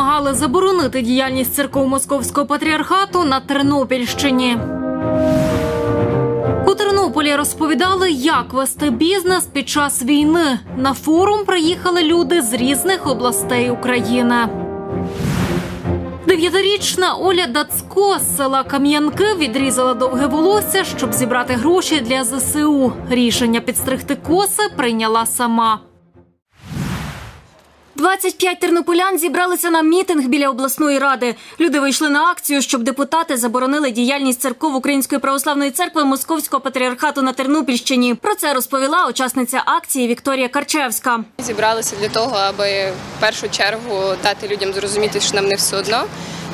вимагали заборонити діяльність церков Московського патріархату на Тернопільщині. У Тернополі розповідали, як вести бізнес під час війни. На форум приїхали люди з різних областей України. Дев'ятирічна Оля Дацько з села Кам'янки відрізала довге волосся, щоб зібрати гроші для ЗСУ. Рішення підстригти коси прийняла сама. 25 тернополян зібралися на мітинг біля обласної ради. Люди вийшли на акцію, щоб депутати заборонили діяльність церков Української православної церкви Московського патріархату на Тернопільщині. Про це розповіла учасниця акції Вікторія Карчевська. Зібралися для того, аби в першу чергу дати людям зрозуміти, що нам не все одно,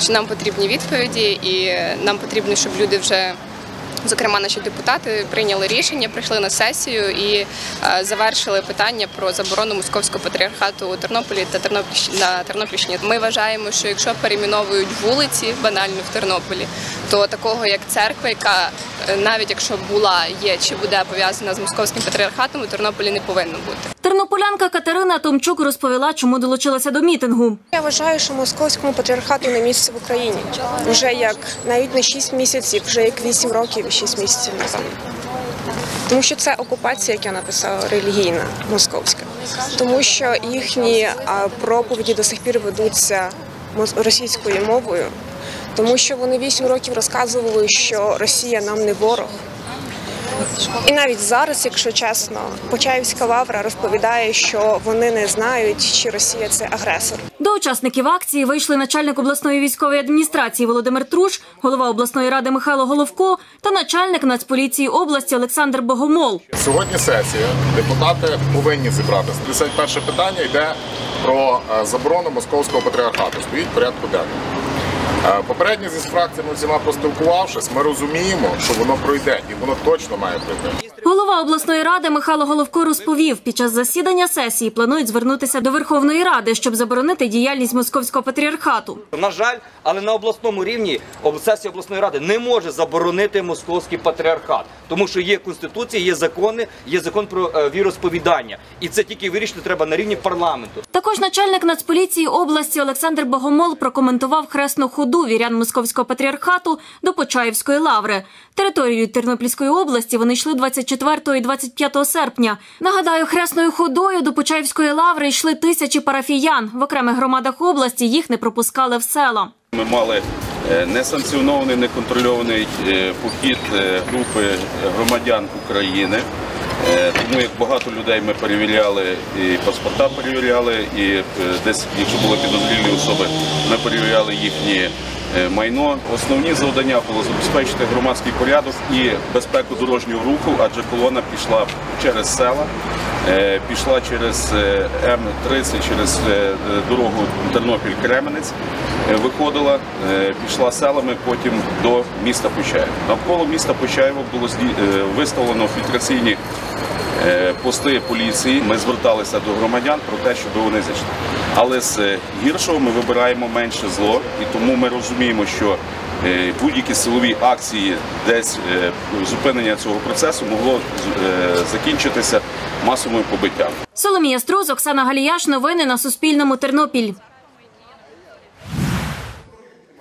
що нам потрібні відповіді, і нам потрібно, щоб люди вже. Зокрема, наші депутати прийняли рішення, прийшли на сесію і е, завершили питання про заборону московського патріархату у Тернополі та на Тернопільщині. Ми вважаємо, що якщо перейменовують вулиці банально в Тернополі, то такого як церква, яка е, навіть якщо була, є чи буде пов'язана з московським патріархатом, у Тернополі не повинно бути. Тернополянка Катерина Томчук розповіла, чому долучилася до мітингу. Я вважаю, що московському патріархату не місце в Україні. Вже як навіть не 6 місяців, вже як 8 років і 6 місяців напевно. Тому що це окупація, як я написала, релігійна московська. Тому що їхні проповіді до сих пір ведуться російською мовою, тому що вони 8 років розказували, що Росія нам не ворог. І навіть зараз, якщо чесно, Почаївська лавра розповідає, що вони не знають, чи Росія це агресор. До учасників акції вийшли начальник обласної військової адміністрації Володимир Труш, голова обласної ради Михайло Головко та начальник Нацполіції області Олександр Богомол. Сьогодні сесія. Депутати повинні зібратися. 51 питання йде про е, заборону московського патріархату. Стоїть порядку денному. Е, Попередньо зі фракціями всіма поспілкувавшись, ми розуміємо, що воно пройде, і воно точно має пройти. Голова обласної ради Михайло Головко розповів, під час засідання сесії планують звернутися до Верховної Ради, щоб заборонити діяльність московського патріархату. На жаль, але на обласному рівні сесія обласної ради не може заборонити московський патріархат, тому що є конституція, є закони, є закон про е, віросповідання, і це тільки вирішити треба на рівні парламенту. Також начальник Нацполіції області Олександр Богомол прокоментував хресну ходу вірян московського патріархату до Почаївської лаври. Територією Тернопільської області вони йшли 24 і 25 серпня. Нагадаю, хресною ходою до Почаївської лаври йшли тисячі парафіян. В окремих громадах області їх не пропускали в села. Ми мали е, несанкціонований, неконтрольований е, похід е, групи громадян України. Тому як багато людей ми перевіряли, і паспорта перевіряли, і десь, якщо були підозрілі особи, ми перевіряли їхні майно. Основні завдання було забезпечити громадський порядок і безпеку дорожнього руху, адже колона пішла через села, е, пішла через е, М-30, через е, е, дорогу Тернопіль-Кременець, е, виходила, е, пішла селами потім до міста Почаєва. Навколо міста Почаєва було е, виставлено фільтраційні е, пости поліції. Ми зверталися до громадян про те, щоб вони зайшли. Але з е, гіршого ми вибираємо менше зло, і тому ми розуміємо, що е, будь-які силові акції, десь е, зупинення цього процесу могло е, закінчитися масовим побиттям. Соломія Струз, Оксана Галіяш. Новини на Суспільному. Тернопіль.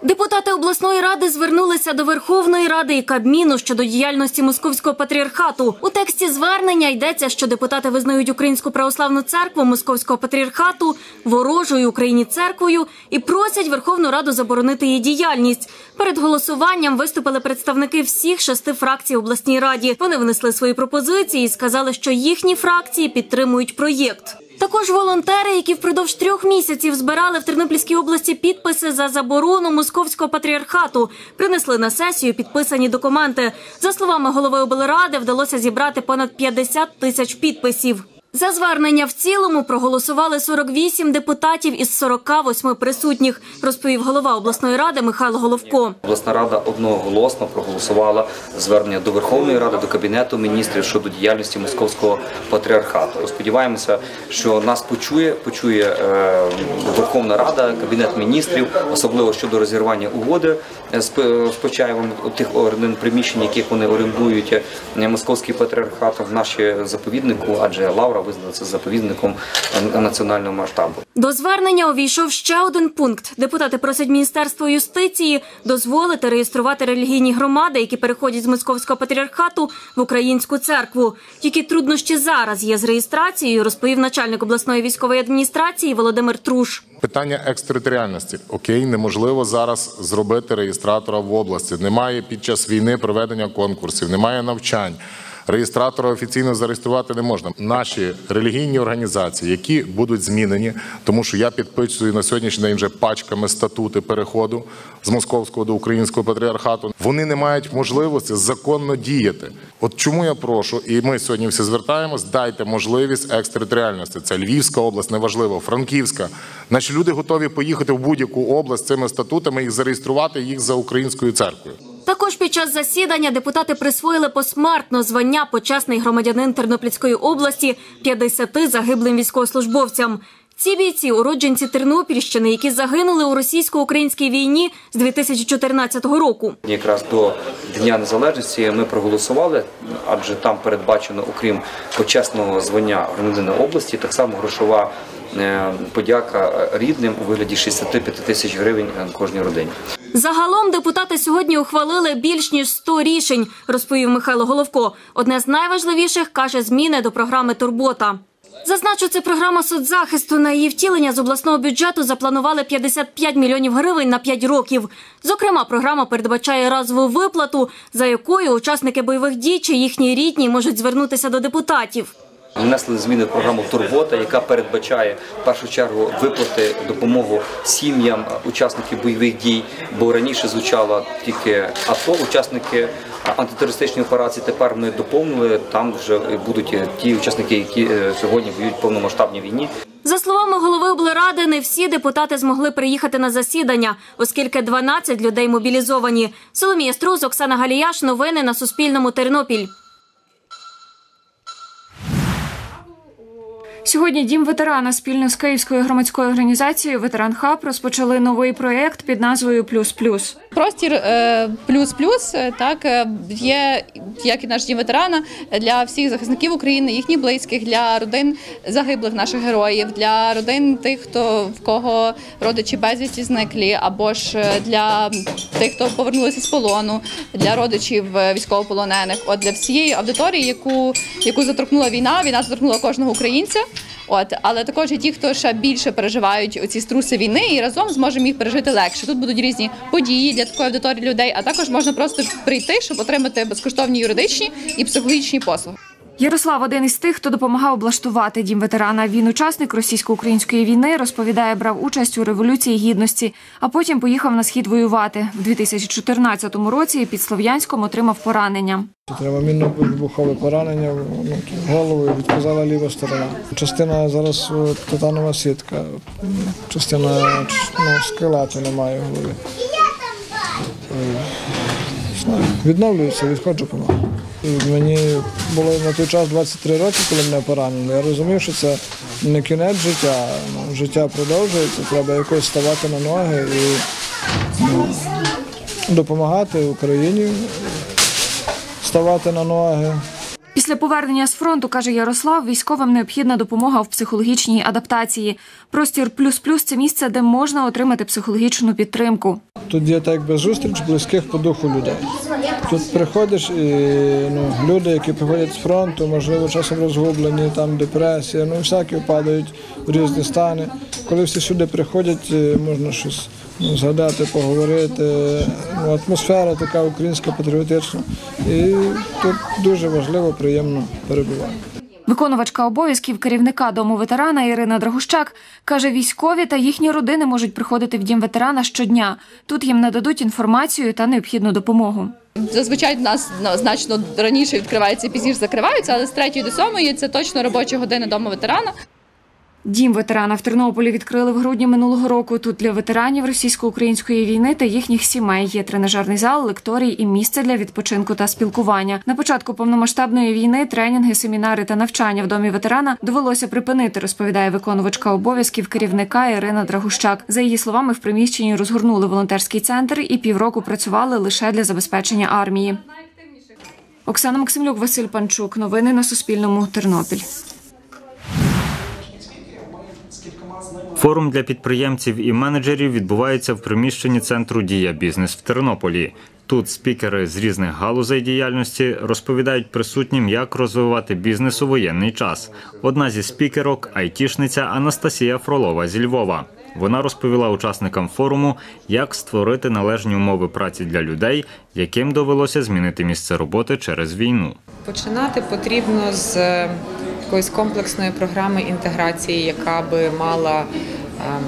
Депутати обласної ради звернулися до Верховної Ради і Кабміну щодо діяльності московського патріархату. У тексті звернення йдеться, що депутати визнають Українську православну церкву московського патріархату ворожою Україні церквою і просять Верховну Раду заборонити її діяльність. Перед голосуванням виступили представники всіх шести фракцій обласній раді. Вони внесли свої пропозиції і сказали, що їхні фракції підтримують проєкт. Також волонтери, які впродовж трьох місяців збирали в Тернопільській області підписи за заборону московського патріархату, принесли на сесію підписані документи. За словами голови облради, вдалося зібрати понад 50 тисяч підписів. За звернення в цілому проголосували 48 депутатів із 48 присутніх, розповів голова обласної ради Михайло Головко. Обласна рада одноголосно проголосувала звернення до Верховної Ради, до Кабінету міністрів щодо діяльності московського патріархату. Сподіваємося, що нас почує, почує е, Верховна Рада, Кабінет міністрів, особливо щодо розірвання угоди з, П- Почаєвом тих приміщень, яких вони орендують е, московський патріархат в нашій заповіднику, адже Лавра визнана це заповідником національного масштабу. До звернення увійшов ще один пункт. Депутати просять Міністерство юстиції дозволити реєструвати релігійні громади, які переходять з московського патріархату в українську церкву. Які труднощі зараз є з реєстрацією, розповів начальник обласної військової адміністрації Володимир Труш. Питання екстериторіальності. Окей, неможливо зараз зробити реєстратора в області. Немає під час війни проведення конкурсів, немає навчань. Реєстратора офіційно зареєструвати не можна. Наші релігійні організації, які будуть змінені, тому що я підписую на сьогоднішній день вже пачками статути переходу з московського до українського патріархату. Вони не мають можливості законно діяти. От чому я прошу, і ми сьогодні всі звертаємось, дайте можливість екстериторіальності. Це Львівська область, неважливо, Франківська. Наші люди готові поїхати в будь-яку область цими статутами і зареєструвати їх за українською церквою. Також під час засідання депутати присвоїли посмертно звання почесний громадянин Тернопільської області 50 загиблим військовослужбовцям. Ці бійці уродженці Тернопільщини, які загинули у російсько-українській війні з 2014 року. Якраз до Дня Незалежності ми проголосували, адже там передбачено, окрім почесного звання громадянина області, так само грошова е, подяка рідним у вигляді 65 тисяч гривень кожній родині. Загалом депутати сьогодні ухвалили більш ніж 100 рішень, розповів Михайло Головко. Одне з найважливіших каже зміни до програми Турбота. Зазначу, це програма соцзахисту. На її втілення з обласного бюджету запланували 55 мільйонів гривень на 5 років. Зокрема, програма передбачає разову виплату, за якою учасники бойових дій чи їхні рідні можуть звернутися до депутатів. Внесли зміни в програму Турбота, яка передбачає в першу чергу виплати допомогу сім'ям учасників бойових дій, бо раніше звучало тільки АТО, учасники антитерористичної операції. Тепер ми доповнили там вже будуть ті учасники, які е, сьогодні воюють в повномасштабній війні. За словами голови облради, не всі депутати змогли приїхати на засідання, оскільки 12 людей мобілізовані. Соломія Струз, Оксана Галіяш. Новини на Суспільному. Тернопіль. Сьогодні дім ветерана спільно з Київською громадською організацією Ветеран Хаб розпочали новий проєкт під назвою Плюс Плюс. Простір е, плюс плюс е, так е, є, як і наш дім ветерана для всіх захисників України, їхніх близьких, для родин загиблих наших героїв, для родин тих, хто в кого родичі безвісті зниклі, або ж для тих, хто повернулися з полону, для родичів військовополонених. От для всієї аудиторії, яку яку заторкнула війна, війна заторкнула кожного українця. От, але також і ті, хто ще більше переживають оці струси війни, і разом зможемо їх пережити легше. Тут будуть різні події для такої аудиторії людей, а також можна просто прийти, щоб отримати безкоштовні юридичні і психологічні послуги. Ярослав один із тих, хто допомагав облаштувати дім ветерана. Він учасник російсько-української війни, розповідає, брав участь у революції гідності, а потім поїхав на схід воювати. В 2014 році під Слов'янськом отримав поранення. Треба мінно-вибухове поранення ну, головою відказала ліва сторона. Частина зараз титанова сітка, частина ну, скелету немає в голові. Знаю, Відновлюється, відходжу помалу. Мені було на той час 23 роки, коли мене поранили. Я розумів, що це не кінець життя, ну, життя продовжується, треба якось ставати на ноги і ну, допомагати Україні ставати на ноги. Після повернення з фронту, каже Ярослав, військовим необхідна допомога в психологічній адаптації. Простір плюс плюс це місце, де можна отримати психологічну підтримку. Тут є так якби зустріч близьких по духу людей. Тут приходиш і ну, люди, які приходять з фронту, можливо, часом розгублені, там депресія, ну всякі впадають в різні стани. Коли всі сюди приходять, е, можна щось згадати, поговорити. Ну, атмосфера така українська патріотична. І тут дуже важливо, приємно перебувати. Виконувачка обов'язків керівника дому ветерана Ірина Драгущак каже, військові та їхні родини можуть приходити в дім ветерана щодня. Тут їм нададуть інформацію та необхідну допомогу. Зазвичай в нас ну, значно раніше відкривається пізніше закриваються, але з 3 до 7 це точно робочі години дому ветерана. Дім ветерана в Тернополі відкрили в грудні минулого року. Тут для ветеранів російсько-української війни та їхніх сімей є тренажерний зал, лекторій і місце для відпочинку та спілкування. На початку повномасштабної війни тренінги, семінари та навчання в домі ветерана довелося припинити, розповідає виконувачка обов'язків керівника Ірина Драгущак. За її словами, в приміщенні розгорнули волонтерський центр і півроку працювали лише для забезпечення армії. Оксана Максимлюк, Василь Панчук. Новини на Суспільному. Тернопіль. Форум для підприємців і менеджерів відбувається в приміщенні центру Дія Бізнес в Тернополі. Тут спікери з різних галузей діяльності розповідають присутнім, як розвивати бізнес у воєнний час. Одна зі спікерок айтішниця Анастасія Фролова зі Львова. Вона розповіла учасникам форуму, як створити належні умови праці для людей, яким довелося змінити місце роботи через війну. Починати потрібно з е, якоїсь комплексної програми інтеграції, яка би мала ем,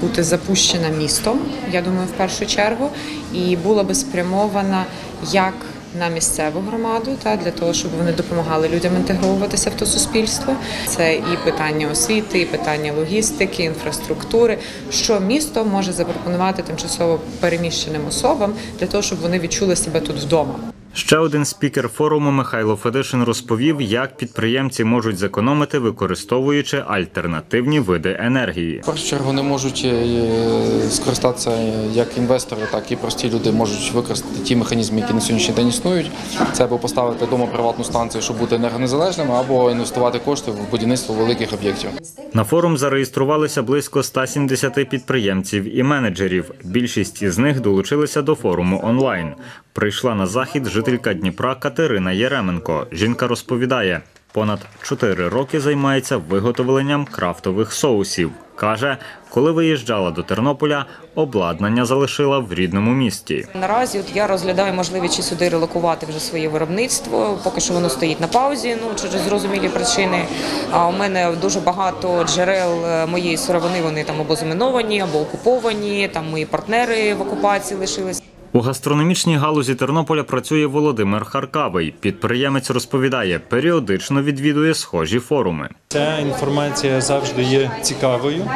бути запущена містом, я думаю, в першу чергу, і була би спрямована як на місцеву громаду, та для того, щоб вони допомагали людям інтегровуватися в то суспільство. Це і питання освіти, і питання логістики, інфраструктури, що місто може запропонувати тимчасово переміщеним особам для того, щоб вони відчули себе тут вдома. Ще один спікер форуму Михайло Федишин розповів, як підприємці можуть зекономити, використовуючи альтернативні види енергії. В першу чергу вони можуть е, скористатися як інвестори, так і прості люди можуть використати ті механізми, які на сьогоднішній день існують. Це або поставити вдома приватну станцію, щоб бути енергонезалежними, або інвестувати кошти в будівництво великих об'єктів. На форум зареєструвалися близько 170 підприємців і менеджерів. Більшість із них долучилися до форуму онлайн. Прийшла на захід жителька Дніпра Катерина Єременко. Жінка розповідає, понад 4 роки займається виготовленням крафтових соусів. Каже, коли виїжджала до Тернополя, обладнання залишила в рідному місті. Наразі от я розглядаю можливість чи сюди релокувати вже своє виробництво. Поки що воно стоїть на паузі, ну через зрозумілі причини. А у мене дуже багато джерел е, моєї сировини. Вони там або заміновані, або окуповані. Там мої партнери в окупації лишились. У гастрономічній галузі Тернополя працює Володимир Харкавий. Підприємець розповідає, періодично відвідує схожі форуми. Ця інформація завжди є цікавою,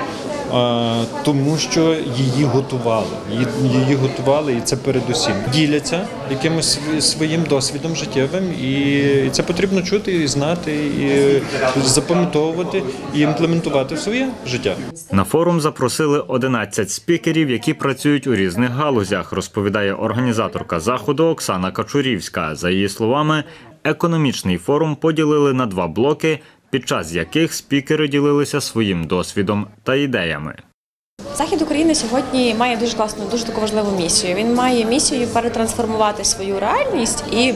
тому що її готували. Її- готували, і це передусім діляться якимось своїм досвідом життєвим, і це потрібно чути і знати, і запам'ятовувати і імплементувати в своє життя. На форум запросили 11 спікерів, які працюють у різних галузях, розповідає організаторка заходу Оксана Качурівська. За її словами, економічний форум поділили на два блоки, під час яких спікери ділилися своїм досвідом та ідеями. Захід України сьогодні має дуже класну, дуже таку важливу місію. Він має місію перетрансформувати свою реальність і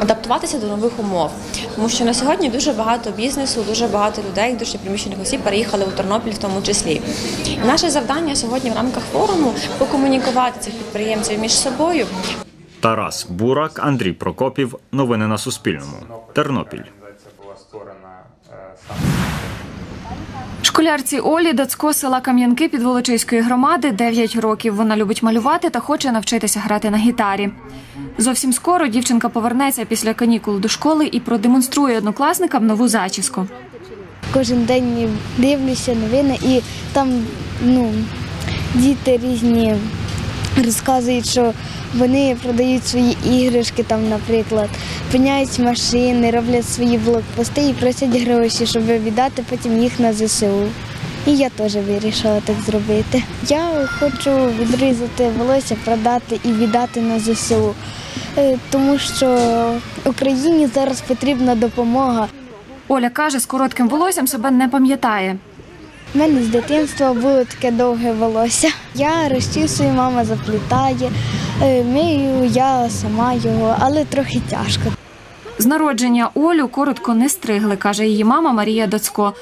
адаптуватися до нових умов. Тому що на сьогодні дуже багато бізнесу, дуже багато людей, дуже приміщених осіб переїхали у Тернопіль в тому числі. І наше завдання сьогодні в рамках форуму покомунікувати цих підприємців між собою, Тарас Бурак, Андрій Прокопів. Новини на Суспільному. Тернопіль. Школярці Олі Дацько села Кам'янки Підволочиської громади 9 років. Вона любить малювати та хоче навчитися грати на гітарі. Зовсім скоро дівчинка повернеться після канікул до школи і продемонструє однокласникам нову зачіску. Кожен день дивлюся новини, і там ну, діти різні розказують, що вони продають свої іграшки, там, наприклад, пиняють машини, роблять свої блокпости і просять гроші, щоб віддати потім їх на ЗСУ. І я теж вирішила так зробити. Я хочу відрізати волосся, продати і віддати на ЗСУ, Е, тому що Україні зараз потрібна допомога. Оля каже, з коротким волоссям себе не пам'ятає. У мене з дитинства було таке довге волосся. Я розчісую, мама заплітає, е, мию я сама його, але трохи тяжко. З народження Олю коротко не стригли, каже її мама Марія Дацько.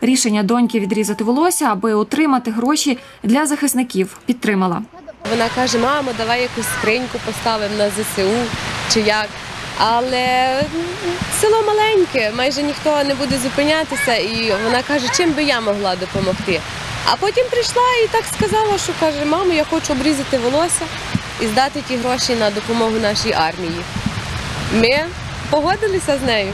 Рішення доньки відрізати волосся, аби отримати гроші для захисників, підтримала. Вона каже: мамо, давай якусь скриньку поставимо на ЗСУ чи як. Але село маленьке, майже ніхто не буде зупинятися, і вона каже, чим би я могла допомогти. А потім прийшла і так сказала, що каже, мамо, я хочу обрізати волосся і здати ті гроші на допомогу нашій армії. Ми погодилися з нею.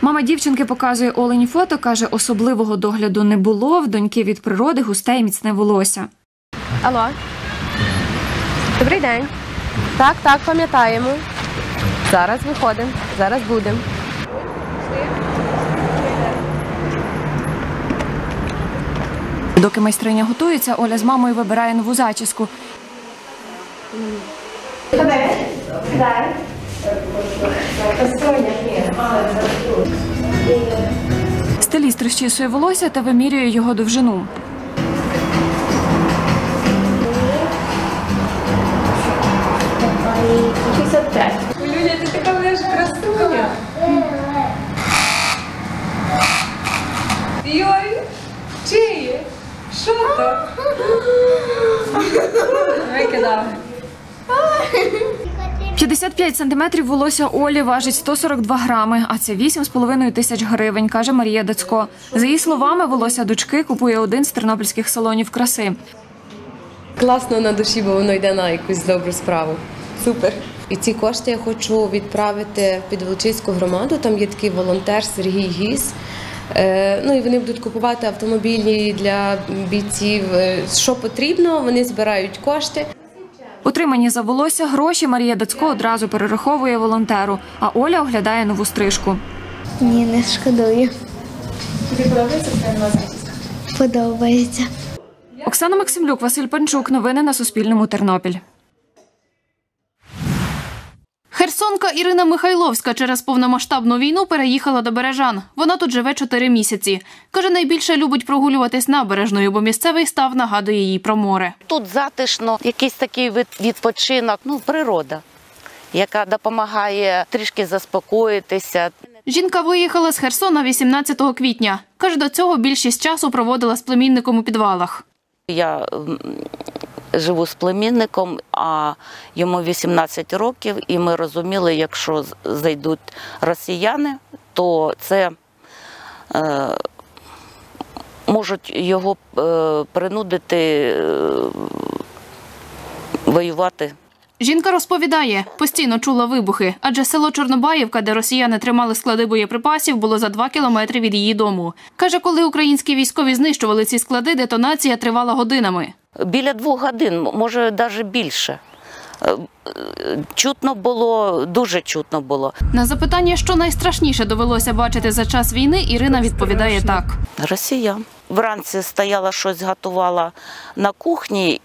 Мама дівчинки показує Олені фото, каже, особливого догляду не було. В доньки від природи густе і міцне волосся. Алло. Добрий день. Так, так, пам'ятаємо. Зараз виходимо, зараз будемо. Доки майстриня готується, Оля з мамою вибирає нову зачіску. Спеціаліст розчісує волосся та вимірює його довжину. Красуня. Йой, чиє? Що то? Викидав. 55 сантиметрів волосся Олі важить 142 грами, а це 8,5 тисяч гривень, каже Марія Дацько. За її словами, волосся дочки купує один з тернопільських салонів краси. Класно на душі, бо воно йде на якусь добру справу. Супер. І ці кошти я хочу відправити в Підволочиську громаду. Там є такий волонтер Сергій Гіс. Е, Ну і вони будуть купувати автомобілі для бійців. Е, Що потрібно, вони збирають кошти. Отримані за волосся гроші Марія Дацько одразу перераховує волонтеру, а Оля оглядає нову стрижку. Ні, не шкодую. Тобі подобається це Подобається. Оксана Максимлюк, Василь Панчук. Новини на Суспільному. Тернопіль. Херсонка Ірина Михайловська через повномасштабну війну переїхала до Бережан. Вона тут живе чотири місяці. Каже, найбільше любить прогулюватись набережною, бо місцевий став нагадує їй про море. Тут затишно, якийсь такий від- відпочинок, ну природа, яка допомагає трішки заспокоїтися. Жінка виїхала з Херсона 18 квітня. Каже, до цього більшість часу проводила з племінником у підвалах. Я живу з племінником, а йому 18 років, і ми розуміли, якщо зайдуть росіяни, то це е, можуть його е, принудити е, воювати. Жінка розповідає, постійно чула вибухи, адже село Чорнобаївка, де росіяни тримали склади боєприпасів, було за два кілометри від її дому. Каже, коли українські військові знищували ці склади, детонація тривала годинами. Біля двох годин, може навіть більше. Е, Чутно було, дуже чутно було. На запитання, що найстрашніше довелося бачити за час війни, Ірина відповідає так. Росія. Вранці стояла щось, готувала на кухні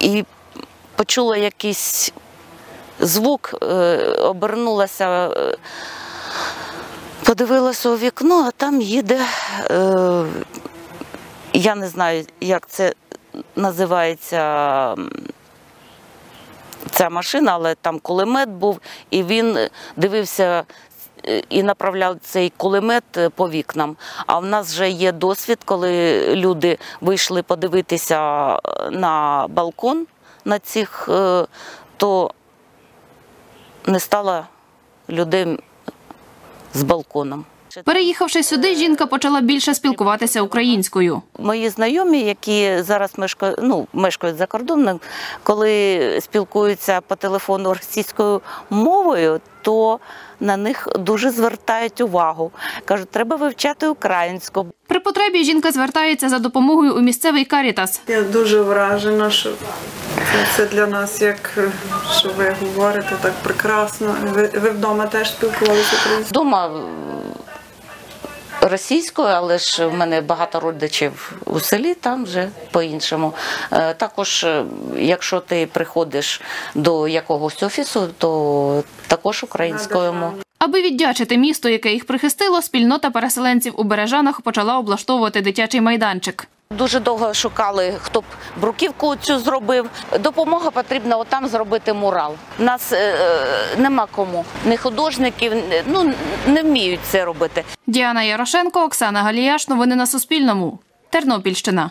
і почула якийсь звук, е, обернулася, е, подивилася у вікно, а там їде, е, я не знаю, як це називається. Ця машина, але там кулемет був, і він дивився і направляв цей кулемет по вікнам. А в нас вже є досвід, коли люди вийшли подивитися на балкон на цих, е, то не стало людей з балконом. Переїхавши сюди, жінка почала більше спілкуватися українською. Мої знайомі, які зараз мешкають, ну, мешкають за кордоном, коли спілкуються по телефону російською мовою, то на них дуже звертають увагу. Кажуть, треба вивчати українську. При потребі жінка звертається за допомогою у місцевий карітас. Я дуже вражена, що це, для нас, як е, що ви говорите, так прекрасно. Ви, ви вдома теж спілкувалися українською? Російською, але ж в мене багато родичів у селі, там вже по-іншому. Е, Також, е, якщо ти приходиш до якогось офісу, то також українською. Аби віддячити місто, яке їх прихистило, спільнота переселенців у Бережанах почала облаштовувати дитячий майданчик. Дуже довго шукали, хто б бруківку цю зробив. Допомога потрібна отам зробити мурал. Нас е, е, нема кому, не художників, ну не вміють це робити. Діана Ярошенко, Оксана Галіяш. Новини на Суспільному. Тернопільщина.